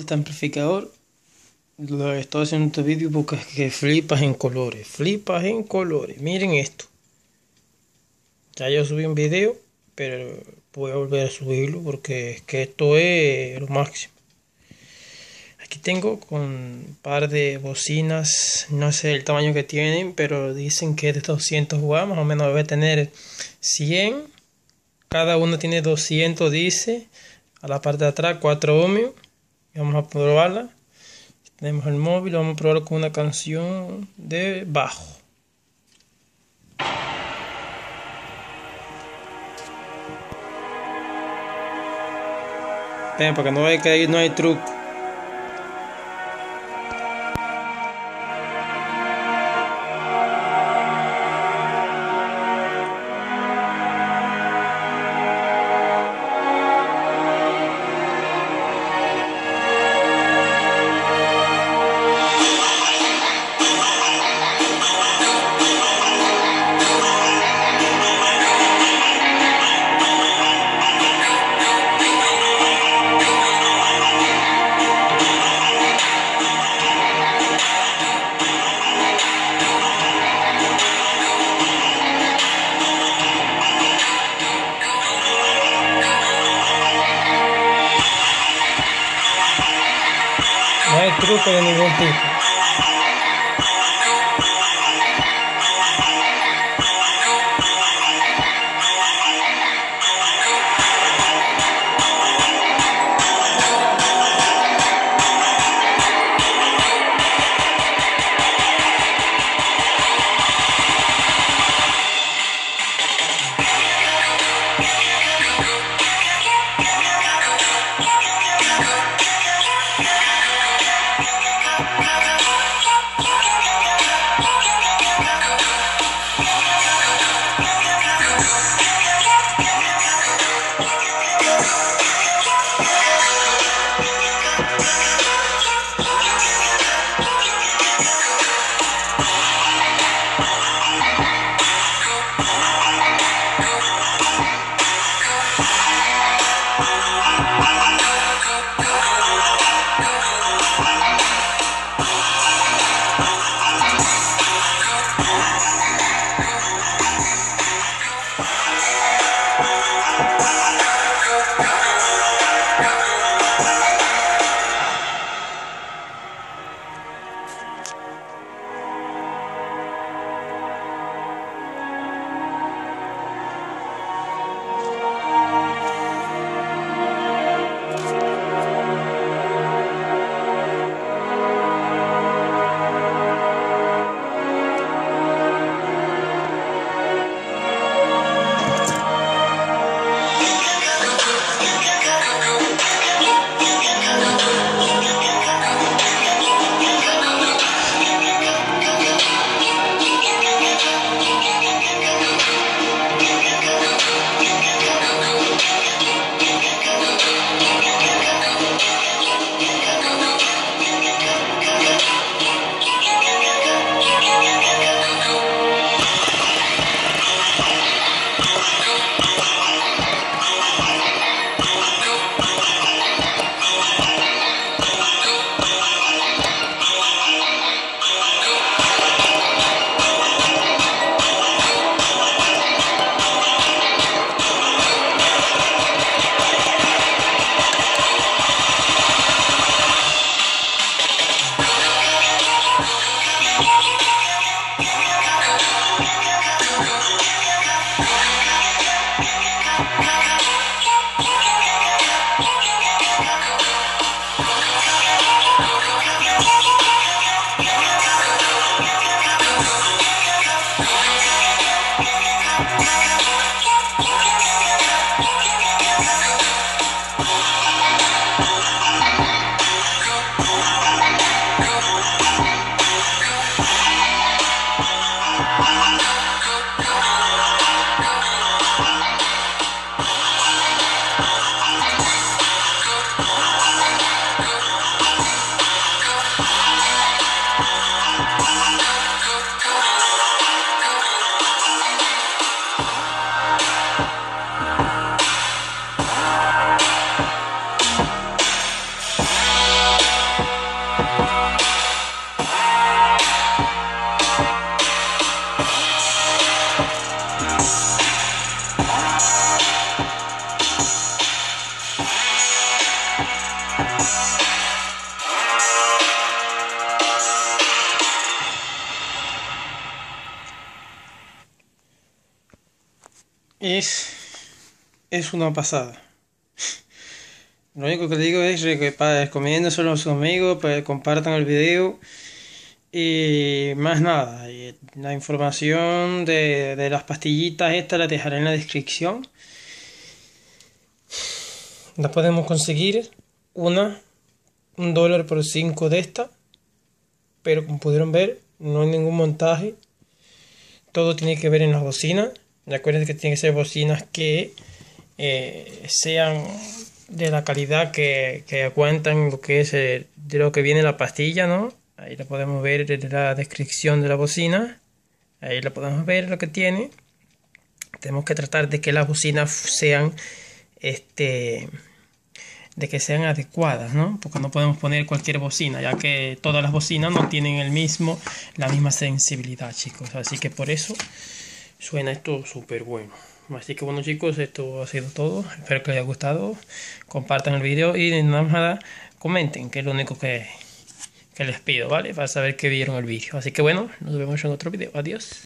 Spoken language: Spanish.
este amplificador lo estoy haciendo este vídeo porque es que flipas en colores flipas en colores. Miren esto. Ya yo subí un video pero voy a volver a subirlo porque es que esto es lo máximo. Aquí tengo con un par de bocinas no sé el tamaño que tienen pero dicen que es de 200 watts más o menos debe tener 100 cada una tiene 200 dice. A la parte de atrás 4 ohmios vamos a probarla. Tenemos el móvil vamos a probar con una canción de bajo. Ven, para que no vea que ahí no hay truco No hay truco de ningún tipo. Es, es una pasada. Lo único que digo es que recomiéndoselo a sus amigos, pues compartan el video. Y más nada, la información de, de las pastillitas estas la dejaré en la descripción. La podemos conseguir una, un dólar por cinco de estas. Pero como pudieron ver, no hay ningún montaje. Todo tiene que ver en las bocinas. Recuerden que tienen que ser bocinas que eh, sean de la calidad que, que, aguantan lo que es de lo que viene la pastilla, ¿no? Ahí la podemos ver en la descripción de la bocina. Ahí la podemos ver lo que tiene. Tenemos que tratar de que las bocinas sean este de que sean adecuadas, ¿no? Porque no podemos poner cualquier bocina, ya que todas las bocinas no tienen el mismo la misma sensibilidad, chicos. Así que por eso suena esto súper bueno. Así que bueno chicos, esto ha sido todo. Espero que les haya gustado. Compartan el video y nada comenten, que es lo único que, que les pido, ¿vale? Para saber que vieron el vídeo. Así que bueno, nos vemos en otro video. Adiós.